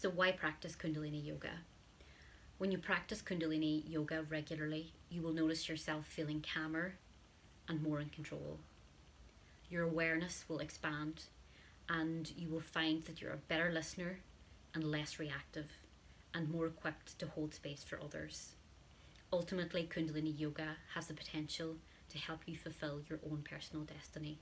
So, why practice Kundalini Yoga? When you practice Kundalini Yoga regularly, you will notice yourself feeling calmer and more in control. Your awareness will expand, and you will find that you're a better listener and less reactive, and more equipped to hold space for others. Ultimately, Kundalini Yoga has the potential to help you fulfill your own personal destiny.